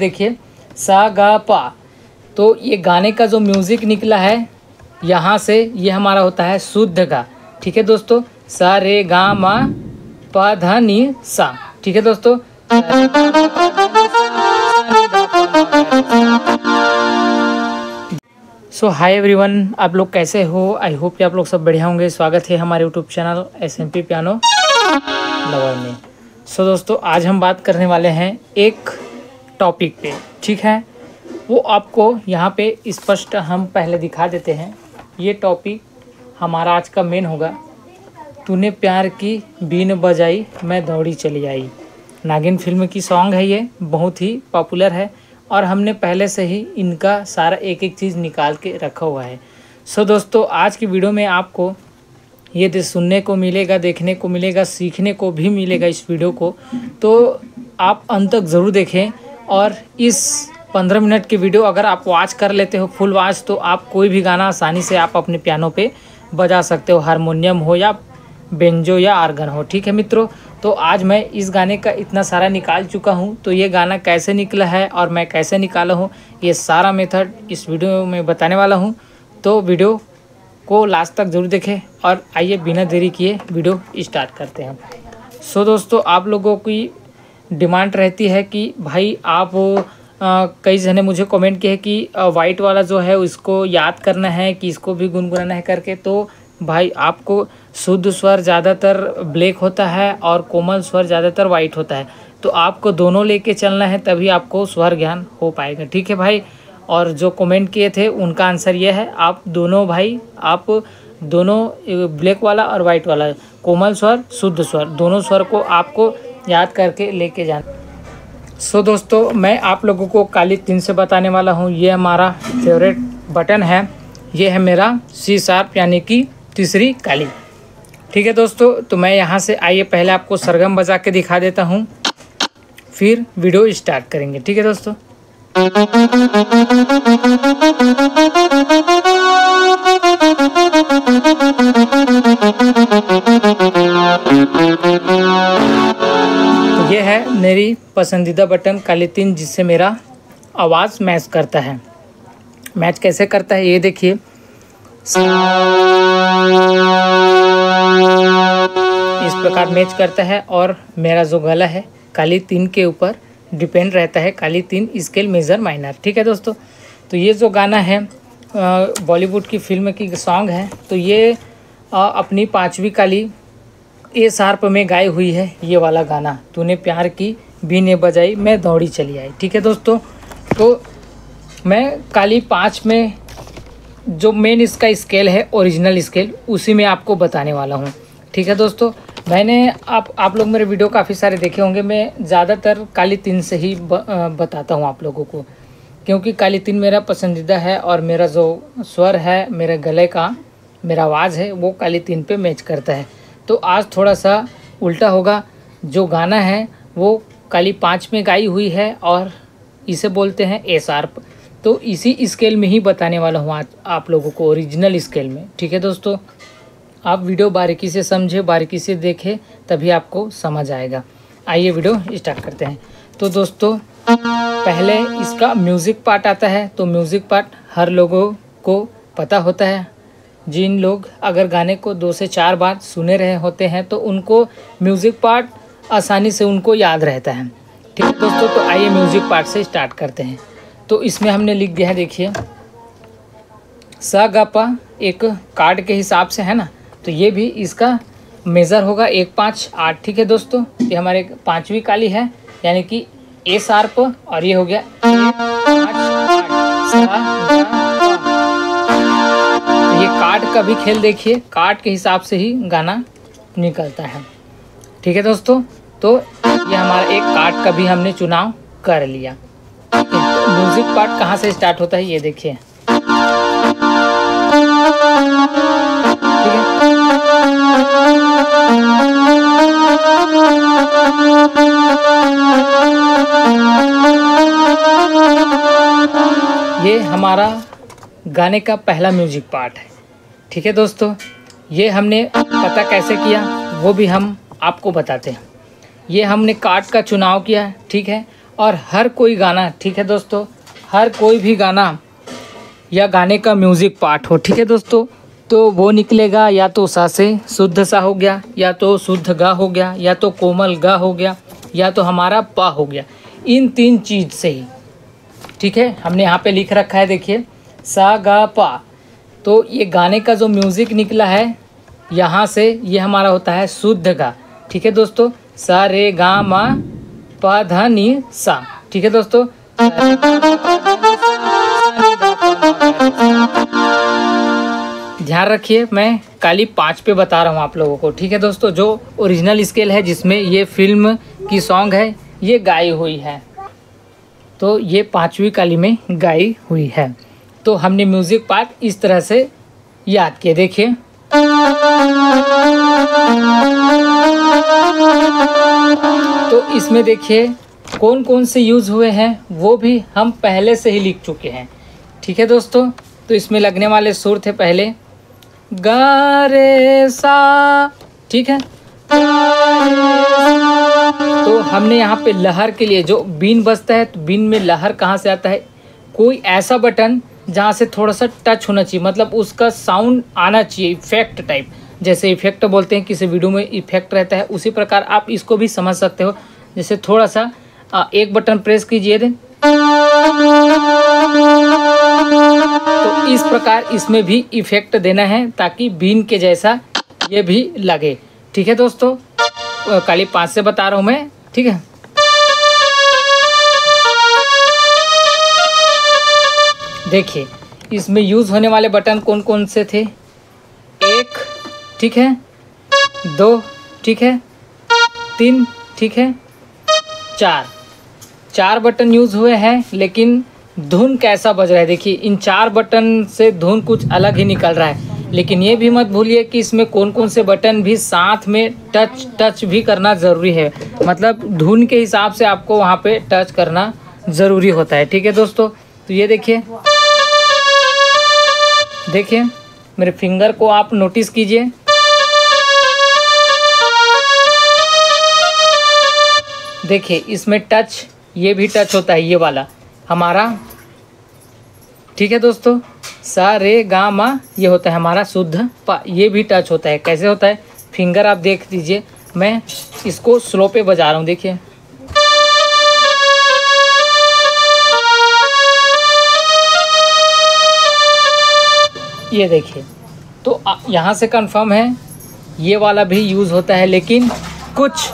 देखिए सा गा पा। तो ये गाने का जो म्यूज़िक निकला है यहाँ से ये हमारा होता है शुद्ध गा। ठीक है दोस्तों? सा रे गा मा पा धा नी सा। ठीक है दोस्तों? सो हाय एवरीवन आप लोग कैसे हो? आई होप कि आप लोग सब बढ़िया होंगे। स्वागत है हमारे YouTube channel S M P piano lover में सो so, दोस्तों आज हम बात करने वाले हैं एक टॉपिक पे, ठीक है? वो आपको यहाँ पे स्पष्ट हम पहले दिखा देते हैं। ये टॉपिक हमारा आज का मेन होगा। तूने प्यार की बीन बजाई, मैं दौड़ी चली आई। नागिन फ़िल्म की सॉन्ग है ये, बहुत ही पॉपुलर है और हमने पहले से ही इनका सारा एक एक चीज़ निकाल के रखा हुआ है। सो दोस्तों, आज की वीडियो में आपको ये सुनने को मिलेगा, देखने को मिलेगा, सीखने को भी मिलेगा इस वीडियो को। तो आप अंत तक ज़रूर देखें। और इस पंद्रह मिनट की वीडियो अगर आप वॉच कर लेते हो फुल वॉच तो आप कोई भी गाना आसानी से आप अपने पियानो पे बजा सकते हो हारमोनियम हो या बेंजो या आर्गन हो, ठीक है मित्रों? तो आज मैं इस गाने का इतना सारा निकाल चुका हूँ। तो ये गाना कैसे निकला है और मैं कैसे निकाला हूँ, ये सारा मेथड इस वीडियो में बताने वाला हूँ। तो वीडियो को लास्ट तक ज़रूर देखें और आइए बिना देरी किए वीडियो स्टार्ट करते हैं। सो दोस्तों, आप लोगों की डिमांड रहती है कि भाई आप कई जने मुझे कमेंट किए कि वाइट वाला जो है उसको याद करना है, कि इसको भी गुनगुनाना है करके। तो भाई आपको शुद्ध स्वर ज़्यादातर ब्लैक होता है और कोमल स्वर ज़्यादातर वाइट होता है। तो आपको दोनों लेके चलना है, तभी आपको स्वर ज्ञान हो पाएगा। ठीक है भाई? और जो कमेंट किए थे, उनका आंसर ये है, आप दोनों भाई, आप दोनों ब्लैक वाला और वाइट वाला, कोमल स्वर, शुद्ध स्वर, दोनों स्वर को आपको याद करके लेके जाना। सो so, दोस्तों मैं आप लोगों को काली तीन से बताने वाला हूँ। ये हमारा फेवरेट बटन है। ये है मेरा सी शार्प यानी कि तीसरी काली। ठीक है दोस्तों तो मैं यहाँ से आइए पहले आपको सरगम बजा के दिखा देता हूँ। फिर वीडियो स्टार्ट करेंगे। ठीक है दोस्तों? तो ये मेरी पसंदीदा बटन काली तीन, जिससे मेरा आवाज़ मैच करता है। मैच कैसे करता है? ये देखिए। इस प्रकार मैच करता है और मेरा जो गला है, काली तीन के ऊपर डिपेंड रहता है। काली तीन स्केल मेजर माइनर ठीक है दोस्तों? तो ये जो गाना है बॉलीवुड की फ़िल्म की सॉन्ग है तो ये अपनी पांचवी काली ए शार्प में गाई हुई है ये वाला गाना। तूने प्यार की बीने बजाई मैं दौड़ी चली आई। ठीक है दोस्तों? तो मैं काली पाँच में जो मेन इसका स्केल है ओरिजिनल स्केल उसी में आपको बताने वाला हूँ। ठीक है दोस्तों? मैंने आप आप लोग मेरे वीडियो काफ़ी सारे देखे होंगे। मैं ज़्यादातर काली तीन से ही ब, अ, बताता हूँ आप लोगों को। क्योंकि काली तीन मेरा पसंदीदा है और मेरा जो स्वर है मेरे गले का मेरा आवाज़ है वो काली तीन पे मैच करता है। तो आज थोड़ा सा उल्टा होगा। जो गाना है, वो काली पाँच में गाई हुई है और इसे बोलते हैं ए शार्प तो इसी स्केल में ही बताने वाला हूँ आज आप लोगों को ओरिजिनल स्केल में। ठीक है दोस्तों? आप वीडियो बारीकी से समझे, बारीकी से देखें, तभी आपको समझ आएगा। आइए वीडियो स्टार्ट करते हैं। तो दोस्तों, पहले इसका म्यूज़िक पार्ट आता है। तो म्यूज़िक पार्ट हर लोगों को पता होता है। जिन लोग अगर गाने को दो से चार बार सुने रहे होते हैं तो उनको म्यूज़िक पार्ट आसानी से उनको याद रहता है। ठीक है दोस्तों तो आइए म्यूज़िक पार्ट से स्टार्ट करते हैं। तो इसमें हमने लिख दिया है, देखिए। सा गा पा एक कार्ड के हिसाब से है ना? तो ये भी इसका मेज़र होगा एक पाँच आठ। ठीक है दोस्तों, ये हमारे पाँचवीं काली है, यानी कि ए शार्प और ये हो गया ये कार्ड का भी खेल देखिए। कार्ड के हिसाब से ही गाना निकलता है। ठीक है दोस्तों? तो ये हमारा एक कार्ड का भी हमने चुनाव कर लिया। म्यूज़िक पार्ट कहाँ से स्टार्ट होता है ये देखिए। गाने का पहला म्यूज़िक पार्ट है। ठीक है दोस्तों? ये हमने पता कैसे किया? वो भी हम आपको बताते हैं। ये हमने कार्ड का चुनाव किया ठीक है? और हर कोई गाना, ठीक है दोस्तों? हर कोई भी गाना या गाने का म्यूज़िक पार्ट हो, ठीक है दोस्तों? तो वो निकलेगा, या तो सा से शुद्ध सा हो गया, या तो शुद्ध गा हो गया, या तो कोमल गा हो गया, या तो हमारा पा हो गया। इन तीन चीज़ से ही, ठीक है? हमने यहाँ पे लिख रखा है, देखिए। सा गा पा तो ये गाने का जो म्यूज़िक निकला है, यहाँ से ये हमारा होता है शुद्ध गा। ठीक है दोस्तों? सा, रे, गा, मा, पा, धा, नी, सा। ठीक है दोस्तों? ध्यान रखिए, मैं काली पाँच पे बता रहा हूँ आप लोगों को। ठीक है दोस्तों? जो ओरिजिनल स्केल है, जिसमें ये फ़िल्म की सॉन्ग है, ये गाई हुई है। तो ये पाँचवीं काली में गाई हुई है। तो हमने म्यूज़िक पार्ट इस तरह से याद किए, देखिए। तो इसमें देखिए कौन कौन से यूज़ हुए हैं, वो भी हम पहले से ही लिख चुके हैं। ठीक है दोस्तों? तो इसमें लगने वाले सुर थे पहले। गा रे सा। ठीक है? तो हमने यहाँ पे लहर के लिए जो बीन बजता है तो बीन में लहर कहाँ से आता है? कोई ऐसा बटन जहाँ से थोड़ा सा टच होना चाहिए मतलब उसका साउंड आना चाहिए इफ़ेक्ट टाइप जैसे इफ़ेक्ट बोलते हैं किसी वीडियो में इफ़ेक्ट रहता है, उसी प्रकार आप इसको भी समझ सकते हो। जैसे थोड़ा सा एक बटन प्रेस कीजिए तो इस प्रकार इसमें भी इफ़ेक्ट देना है, ताकि बीन के जैसा ये भी लगे। ठीक है दोस्तों? काली पाँच से बता रहा हूँ मैं। ठीक है? देखिए, इसमें यूज़ होने वाले बटन कौन कौन से थे? एक, ठीक है। दो, ठीक है। तीन, ठीक है। चार। चार बटन यूज़ हुए हैं, लेकिन धुन कैसा बज रहा है? देखिए, इन चार बटन से धुन कुछ अलग ही निकल रहा है। लेकिन ये भी मत भूलिए कि इसमें कौन कौन से बटन भी साथ में टच टच भी करना ज़रूरी है। मतलब धुन के हिसाब से आपको वहाँ पे टच करना ज़रूरी होता है। ठीक है दोस्तों? तो ये देखिए। देखिए, मेरे फिंगर को आप नोटिस कीजिए। देखिए, इसमें टच ये भी टच होता है, ये वाला। हमारा, ठीक है दोस्तों? सा रे गा मा ये होता है हमारा शुद्ध, पा, ये भी टच होता है। कैसे होता है? फिंगर आप देख दीजिए मैं इसको स्लो पे बजा रहा हूँ, देखिए। ये देखिए। तो यहाँ से कंफर्म है, ये वाला भी यूज़ होता है, लेकिन कुछ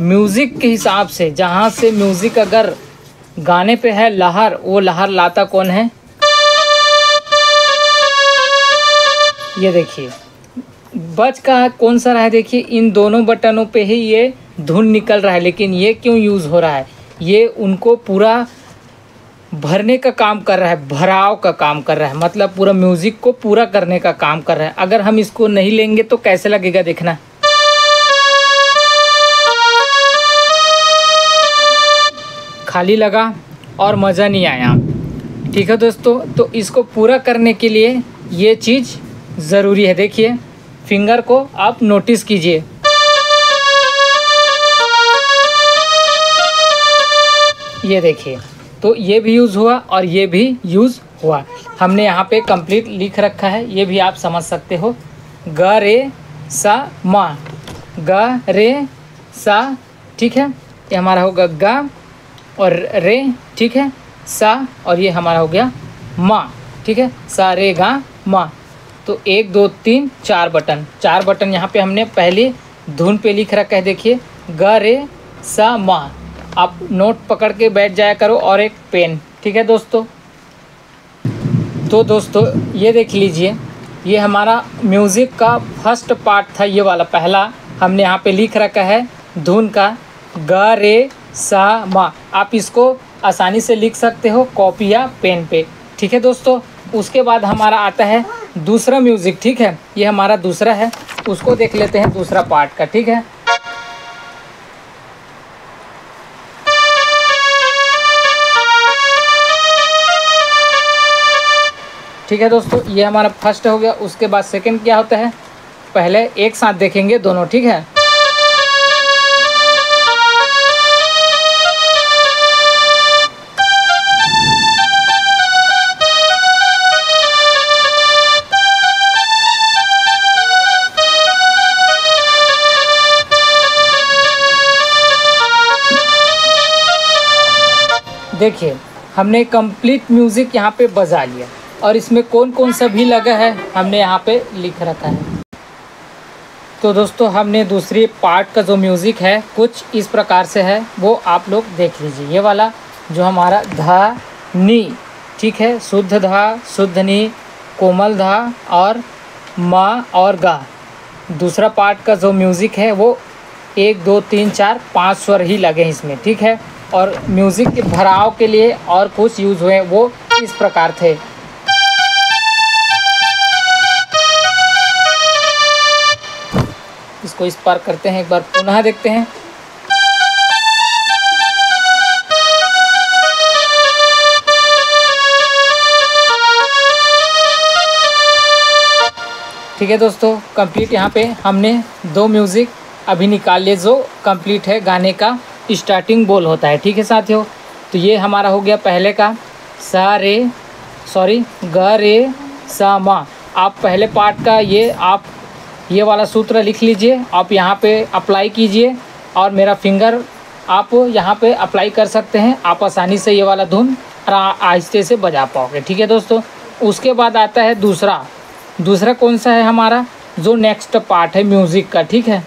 म्यूज़िक के हिसाब से, जहाँ से म्यूज़िक अगर गाने पे है लहर, वो लहर लाता कौन है? ये देखिए। बच का कौन सा रहा है देखिए, इन दोनों बटनों पे ही ये धुन निकल रहा है, लेकिन ये क्यों यूज़ हो रहा है? ये उनको पूरा भरने का काम कर रहा है, भराव का काम कर रहा है मतलब पूरा म्यूज़िक को पूरा करने का काम कर रहा है। अगर हम इसको नहीं लेंगे तो कैसे लगेगा देखना? खाली लगा और मज़ा नहीं आया। ठीक है दोस्तों तो इसको पूरा करने के लिए ये चीज़ ज़रूरी है। देखिए फिंगर को आप नोटिस कीजिए। ये देखिए तो ये भी यूज़ हुआ और ये भी यूज़ हुआ। हमने यहाँ पे कंप्लीट लिख रखा है, ये भी आप समझ सकते हो। ग, रे, सा, मा। ग, रे, सा, ठीक है? ये हमारा होगा गा और रे, ठीक है? सा और ये हमारा हो गया माँ, ठीक है? सा, रे, गा, माँ। तो एक, दो, तीन, चार बटन। चार बटन यहाँ पे हमने पहले धुन पे लिख रखा है, देखिए। ग, रे, सा, मा। आप नोट पकड़ के बैठ जाया करो और एक पेन, ठीक है दोस्तों? तो दोस्तों, ये देख लीजिए, ये हमारा म्यूज़िक का फ़र्स्ट पार्ट था ये वाला, पहला हमने यहाँ पे लिख रखा है, धुन का, ग रे सा मा। आप इसको आसानी से लिख सकते हो, कॉपी या पेन पे, ठीक है दोस्तों? उसके बाद हमारा आता है दूसरा म्यूज़िक, ठीक है? ये हमारा दूसरा है, उसको देख लेते हैं दूसरा पार्ट का, ठीक है? ठीक है दोस्तों, ये हमारा फ़र्स्ट हो गया, उसके बाद सेकेंड क्या होता है? पहले एक साथ देखेंगे दोनों, ठीक है? देखिए, हमने कंप्लीट म्यूज़िक यहाँ पे बजा लिया। और इसमें कौन कौन सा भी लगा है, हमने यहाँ पे लिख रखा है। तो दोस्तों, हमने दूसरी पार्ट का जो म्यूज़िक है, कुछ इस प्रकार से है, वो आप लोग देख लीजिए। ये वाला जो हमारा धा, नी, ठीक है? शुद्ध धा, शुद्ध नी, कोमल धा और मा और गा। दूसरा पार्ट का जो म्यूज़िक है, वो एक, दो, तीन, चार, पाँच स्वर ही लगे हैं इसमें, ठीक है? और म्यूज़िक के भराव के लिए और कुछ यूज़ हुए वो इस प्रकार थे। इसको इस पार करते हैं, एक बार पुनः देखते हैं। ठीक है दोस्तों कंप्लीट यहाँ पे हमने दो म्यूज़िक अभी निकाल लिए, जो कंप्लीट है गाने का स्टार्टिंग बोल होता है। ठीक है साथियों तो ये हमारा हो गया पहले का, सा, रे सॉरी ग, रे, सा, मा। आप पहले पार्ट का ये, आप ये वाला सूत्र लिख लीजिए, आप यहाँ पे अप्लाई कीजिए और मेरा फिंगर आप यहाँ पे अप्लाई कर सकते हैं। आप आसानी से ये वाला धुन आहिस्ते से बजा पाओगे। ठीक है दोस्तों? उसके बाद आता है दूसरा। दूसरा कौन सा है हमारा? जो नेक्स्ट पार्ट है म्यूज़िक का, ठीक है?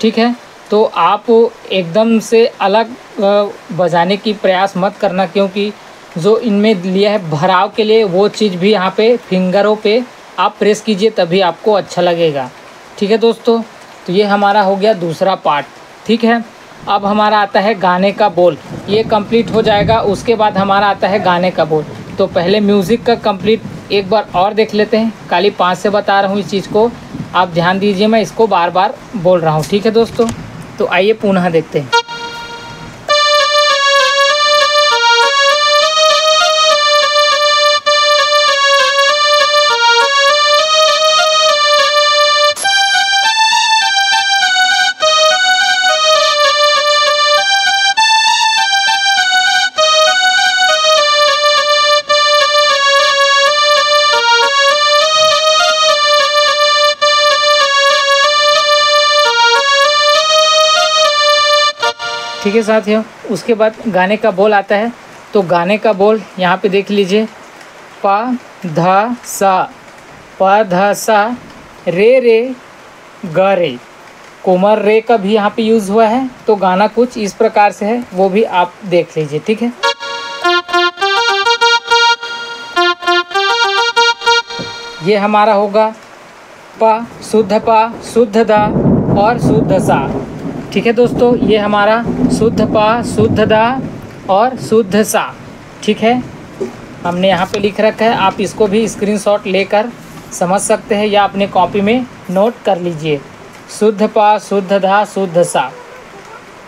ठीक है? तो आप एकदम से अलग बजाने की प्रयास मत करना, क्योंकि जो इनमें लिया है, भराव के लिए वो चीज़ भी यहाँ पे फिंगरों पे आप प्रेस कीजिए, तभी आपको अच्छा लगेगा। ठीक है दोस्तों? तो ये हमारा हो गया दूसरा पार्ट। ठीक है? अब हमारा आता है गाने का बोल। ये कंप्लीट हो जाएगा, उसके बाद हमारा आता है गाने का बोल। तो पहले म्यूज़िक का कंप्लीट एक बार और देख लेते हैं। काली पाँच से बता रहा हूँ इस चीज़ को। आप ध्यान दीजिए, मैं इसको बार बार बोल रहा हूँ। ठीक है दोस्तों? तो आइए पुनः देखते हैं। ठीक है। साथियों उसके बाद गाने का बोल आता है। तो गाने का बोल यहाँ पे देख लीजिए। प, ध, सा। प, ध, सा, रे रे, ग, रे। कोमर रे का भी यहाँ पे यूज़ हुआ है। तो गाना कुछ इस प्रकार से है। वो भी आप देख लीजिए, ठीक है? ये हमारा होगा प, शुद्ध प, शुद्ध द और शुद्ध सा। ठीक है दोस्तों, ये हमारा शुद्ध पा, शुद्ध दा और शुद्ध सा, ठीक है? हमने यहाँ पे लिख रखा है, आप इसको भी स्क्रीनशॉट लेकर समझ सकते हैं या अपने कॉपी में नोट कर लीजिए। शुद्ध पा, शुद्ध धा, शुद्ध सा।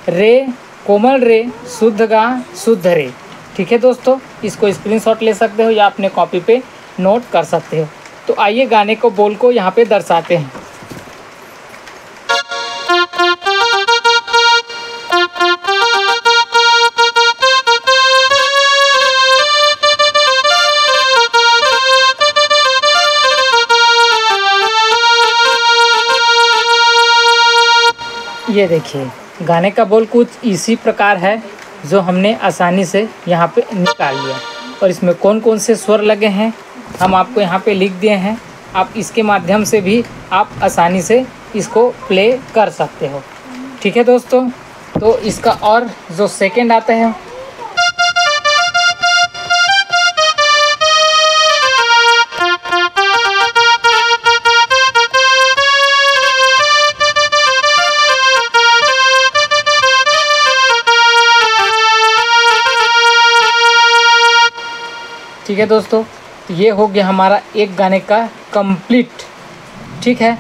रे, कोमल रे, शुद्ध गा, शुद्ध रे। ठीक है दोस्तों, इसको स्क्रीनशॉट ले सकते हो या अपने कॉपी पे नोट कर सकते हो। तो आइए गाने को, बोल को यहाँ पे दर्शाते हैं। ये देखिए, गाने का बोल कुछ इसी प्रकार है जो हमने आसानी से यहाँ पे निकाल लिया। और इसमें कौन कौन से स्वर लगे हैं, हम आपको यहाँ पे लिख दिए हैं। आप इसके माध्यम से भी आप आसानी से इसको प्ले कर सकते हो। ठीक है दोस्तों? तो इसका और जो सेकंड आता है ठीक है दोस्तों? तो ये हो गया हमारा एक गाने का कंप्लीट ठीक है?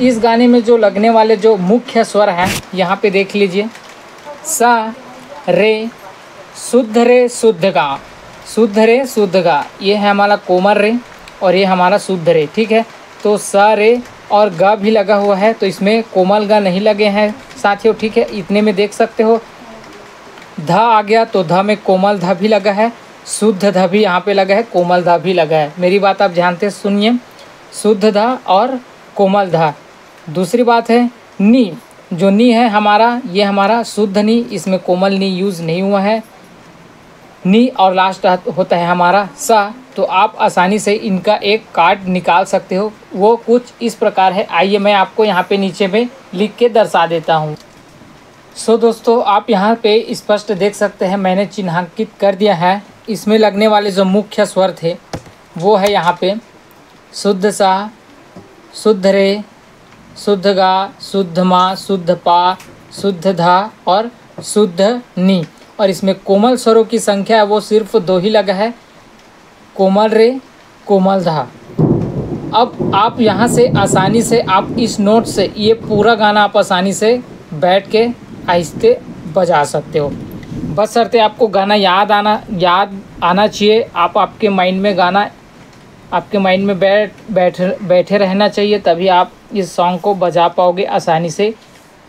इस गाने में जो लगने वाले जो मुख्य स्वर हैं, यहाँ पे देख लीजिए। सा, रे, शुद्ध रे, शुद्ध गा। शुद्ध रे, शुद्ध गा। ये है हमारा कोमर रे और ये हमारा शुद्ध रे। ठीक है? तो सा, रे और गा भी लगा हुआ है तो इसमें कोमल गा नहीं लगे हैं। साथियों, ठीक है? इतने में देख सकते हो। धा आ गया तो धा में कोमल धा भी लगा है। शुद्ध धा भी यहाँ पे लगा है, कोमल धा भी लगा है। मेरी बात आप जानते सुनिए। शुद्ध धा और कोमल धा। दूसरी बात है, नी। जो नी है हमारा, ये हमारा शुद्ध नी, इसमें कोमल नी यूज़ नहीं हुआ है। नी और लास्ट होता है हमारा सा। तो आप आसानी से इनका एक कार्ड निकाल सकते हो। वो कुछ इस प्रकार है। आइए मैं आपको यहाँ पे नीचे में लिख के दर्शा देता हूँ। सो दोस्तों, आप यहाँ पे स्पष्ट देख सकते हैं। मैंने चिन्हांकित कर दिया है। इसमें लगने वाले जो मुख्य स्वर थे, वो है यहाँ पे, शुद्ध सा, शुद्ध रे, शुद्ध गा, शुद्ध माँ, शुद्ध पा, शुद्ध धा और शुद्ध नी। और इसमें कोमल स्वरों की संख्या है, वो सिर्फ़ दो ही लगा है, कोमल रे, कोमल धा। अब आप यहाँ से आसानी से, आप इस नोट से, ये पूरा गाना आप आसानी से बैठ के आहिस्ते बजा सकते हो। बस सरते आपको गाना याद आना याद आना चाहिए। आप आपके माइंड में गाना आपके माइंड में बैठ बैठ बैठे रहना चाहिए तभी आप इस सॉन्ग को बजा पाओगे आसानी से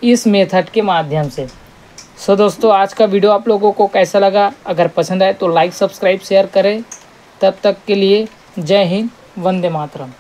इस मेथड के माध्यम से। सो so, दोस्तों आज का वीडियो आप लोगों को कैसा लगा? अगर पसंद आए तो लाइक सब्सक्राइब शेयर करें। तब तक के लिए जय हिंद वंदे मातरम।